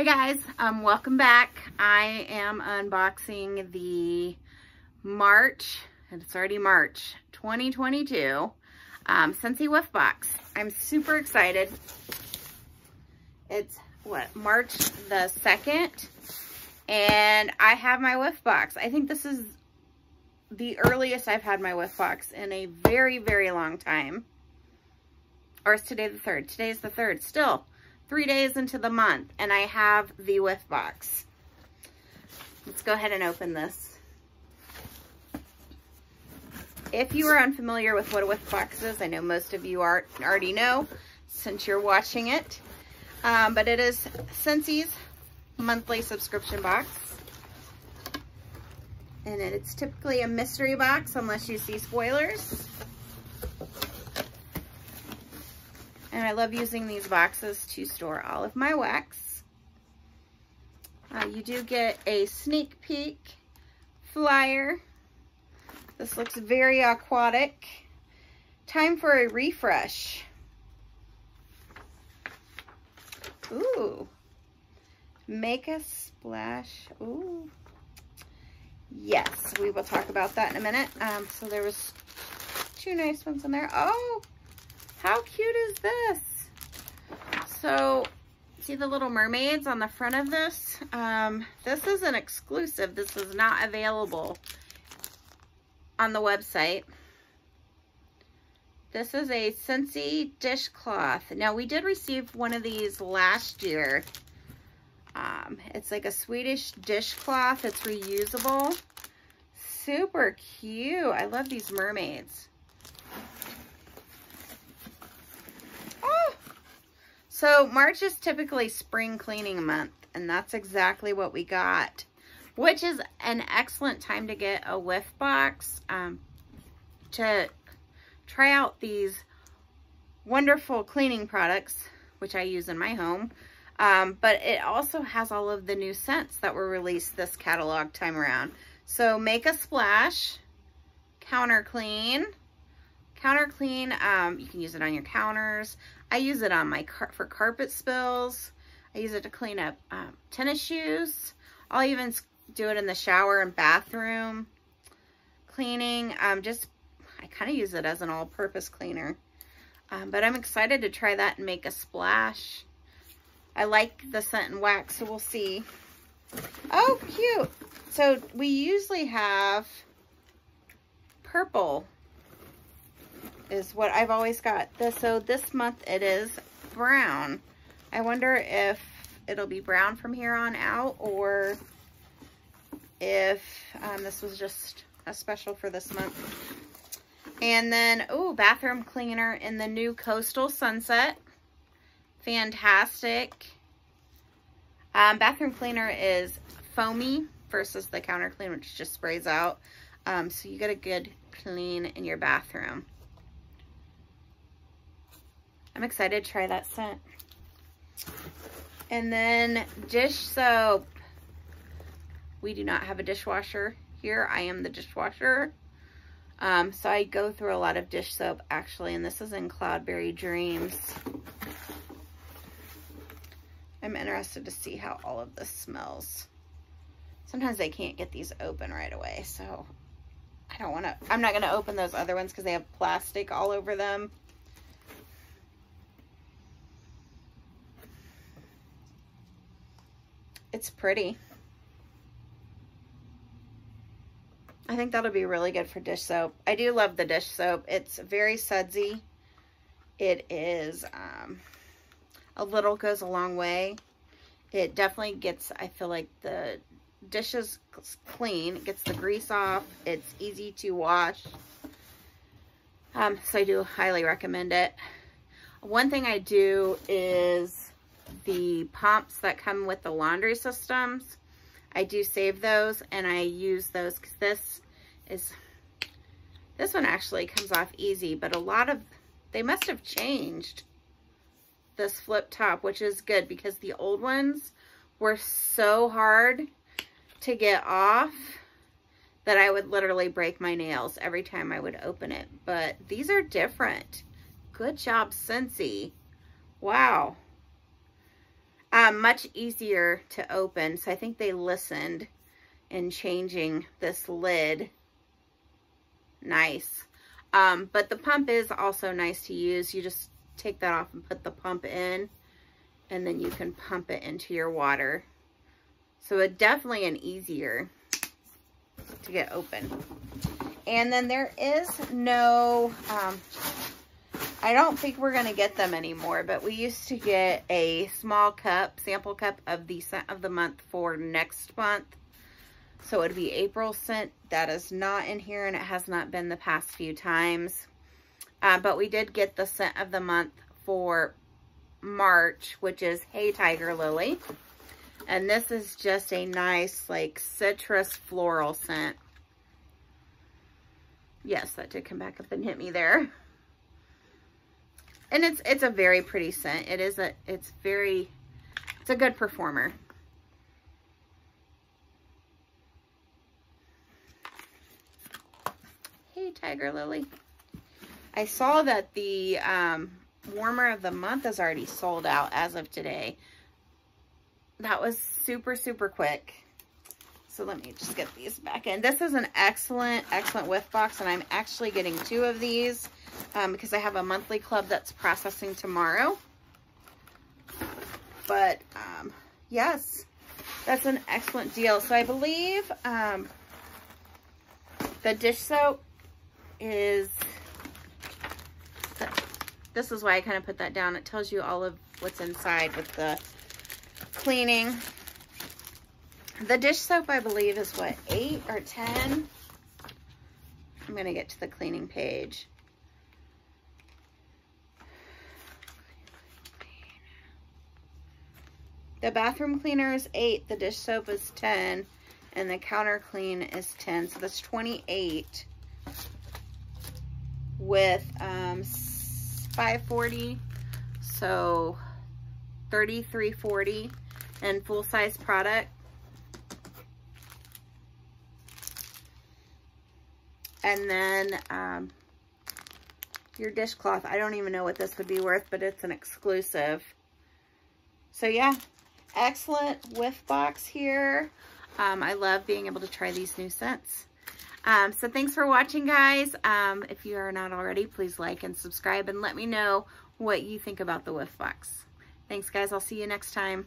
Hey guys, um, welcome back. I am unboxing the March, and it's already March 2022, um, Scentsy Whiff Box. I'm super excited. It's, what, March the 2nd, and I have my Whiff Box. I think this is the earliest I've had my Whiff Box in a very, very long time. Or is today the 3rd? Today is the 3rd. Still, three days into the month and I have the whiff box. Let's go ahead and open this. If you are unfamiliar with what a whiff box is, I know most of you are, already know since you're watching it, um, but it is Scentsy's monthly subscription box. And it's typically a mystery box unless you see spoilers. And I love using these boxes to store all of my wax. Uh, you do get a sneak peek flyer. This looks very aquatic. Time for a refresh. Ooh. Make a splash. Ooh. Yes, we will talk about that in a minute. Um, so there was two nice ones in there. Oh, how cute is this? So, see the little mermaids on the front of this? Um, this is an exclusive. This is not available on the website. This is a Scentsy dishcloth. Now, we did receive one of these last year. Um, it's like a Swedish dishcloth. It's reusable. Super cute. I love these mermaids. So March is typically spring cleaning month, and that's exactly what we got, which is an excellent time to get a whiff box um, to try out these wonderful cleaning products, which I use in my home. Um, but it also has all of the new scents that were released this catalog time around. So Make a Splash, Counter Clean, Counter Clean, um, you can use it on your counters. I use it on my car for carpet spills. I use it to clean up um, tennis shoes. I'll even do it in the shower and bathroom cleaning. Um, just, I kind of use it as an all-purpose cleaner. Um, but I'm excited to try that and make a splash. I like the scent and wax, so we'll see. Oh, cute. So we usually have purple is what I've always got. This, so this month it is brown. I wonder if it'll be brown from here on out or if um, this was just a special for this month. And then, oh, bathroom cleaner in the new Coastal Sunset. Fantastic. Um, bathroom cleaner is foamy versus the counter clean, which just sprays out. Um, so you get a good clean in your bathroom. I'm excited to try that scent. And then dish soap. We do not have a dishwasher here. I am the dishwasher. Um, so I go through a lot of dish soap actually, and this is in Cloudberry Dreams. I'm interested to see how all of this smells. Sometimes they can't get these open right away, so I don't want to, I'm not going to open those other ones because they have plastic all over them. It's pretty. I think that'll be really good for dish soap. I do love the dish soap. It's very sudsy. It is, um, a little goes a long way. It definitely gets, I feel like the dishes clean. It gets the grease off. It's easy to wash. Um, so I do highly recommend it. One thing I do is the pumps that come with the laundry systems. I do save those and I use those because this is, this one actually comes off easy, but a lot of, they must have changed this flip top, which is good because the old ones were so hard to get off that I would literally break my nails every time I would open it. But these are different. Good job, Scentsy. Wow. Um, much easier to open. So I think they listened in changing this lid. Nice. Um, but the pump is also nice to use. You just take that off and put the pump in and then you can pump it into your water. So it definitely an easier to get open. And then there is no, um, I don't think we're going to get them anymore, but we used to get a small cup, sample cup of the scent of the month for next month. So it would be April scent. That is not in here and it has not been the past few times. Uh, but we did get the scent of the month for March, which is Hey Tiger Lily. And this is just a nice, like, citrus floral scent. Yes, that did come back up and hit me there. And it's it's a very pretty scent. It is a, it's very, it's a good performer. Hey, Tiger Lily. I saw that the um, warmer of the month is already sold out as of today. That was super, super quick. So let me just get these back in. This is an excellent, excellent whiff box, and I'm actually getting two of these um, because I have a monthly club that's processing tomorrow. But, um, yes, that's an excellent deal. So I believe um, the dish soap is this is why I kind of put that down. It tells you all of what's inside with the cleaning. The dish soap, I believe, is what, 8 or 10? I'm going to get to the cleaning page. The bathroom cleaner is 8, the dish soap is 10, and the counter clean is 10. So that's 28 with um, 540 so 3340 and full size product and then um, your dishcloth I don't even know what this would be worth but it's an exclusive so yeah excellent whiff box here um, I love being able to try these new scents um, so thanks for watching, guys. Um, if you are not already, please like and subscribe and let me know what you think about the Whiff Box. Thanks, guys. I'll see you next time.